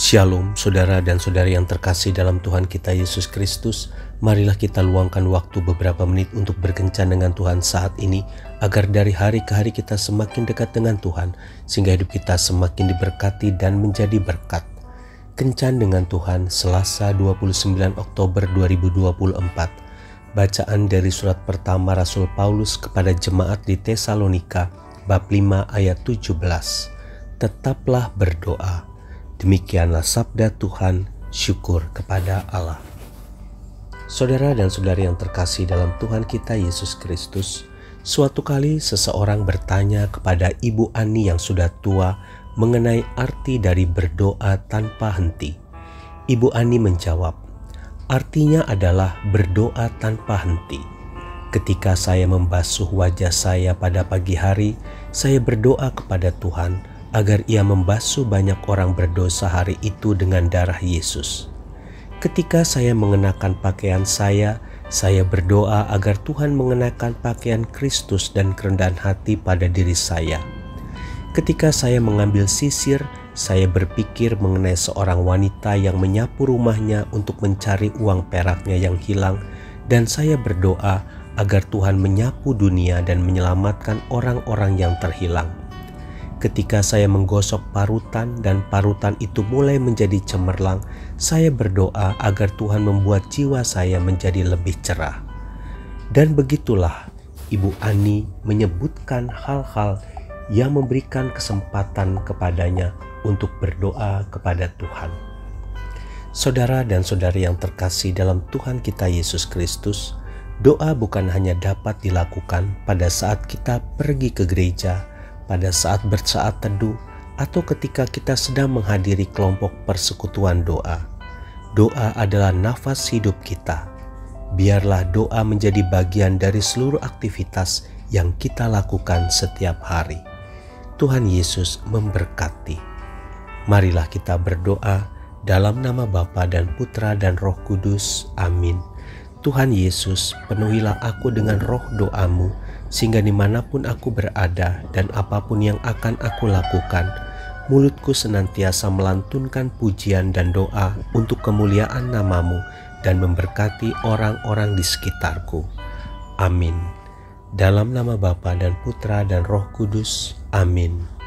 Shalom, saudara dan saudari yang terkasih dalam Tuhan kita Yesus Kristus. Marilah kita luangkan waktu beberapa menit untuk berkencan dengan Tuhan saat ini, agar dari hari ke hari kita semakin dekat dengan Tuhan, sehingga hidup kita semakin diberkati dan menjadi berkat. Kencan dengan Tuhan Selasa 29 Oktober 2024. Bacaan dari surat pertama Rasul Paulus kepada jemaat di Tesalonika, bab 5 ayat 17. Tetaplah berdoa Demikianlah sabda Tuhan, syukur kepada Allah. Saudara dan saudari yang terkasih dalam Tuhan kita Yesus Kristus, suatu kali seseorang bertanya kepada Ibu Ani yang sudah tua mengenai arti dari berdoa tanpa henti. Ibu Ani menjawab, artinya adalah berdoa tanpa henti. Ketika saya membasuh wajah saya pada pagi hari, saya berdoa kepada Tuhan agar ia membasuh banyak orang berdosa hari itu dengan darah Yesus. Ketika saya mengenakan pakaian saya, saya berdoa agar Tuhan mengenakan pakaian Kristus dan kerendahan hati pada diri saya. Ketika saya mengambil sisir, saya berpikir mengenai seorang wanita yang menyapu rumahnya untuk mencari uang peraknya yang hilang, dan saya berdoa agar Tuhan menyapu dunia dan menyelamatkan orang-orang yang terhilang. Ketika saya menggosok parutan dan parutan itu mulai menjadi cemerlang, saya berdoa agar Tuhan membuat jiwa saya menjadi lebih cerah. Dan begitulah Ibu Ani menyebutkan hal-hal yang memberikan kesempatan kepadanya untuk berdoa kepada Tuhan. Saudara dan saudari yang terkasih dalam Tuhan kita Yesus Kristus, doa bukan hanya dapat dilakukan pada saat kita pergi ke gereja pada saat bersaat teduh atau ketika kita sedang menghadiri kelompok persekutuan doa. Doa adalah nafas hidup kita. Biarlah doa menjadi bagian dari seluruh aktivitas yang kita lakukan setiap hari. Tuhan Yesus memberkati. Marilah kita berdoa dalam nama Bapa dan Putra dan Roh Kudus. Amin. Tuhan Yesus, penuhilah aku dengan roh doamu, sehingga di mana pun aku berada dan apa pun yang akan aku lakukan, mulutku senantiasa melantunkan pujian dan doa untuk kemuliaan namamu dan memberkati orang-orang di sekitarku. Amin. Dalam nama Bapa dan Putra dan Roh Kudus. Amin.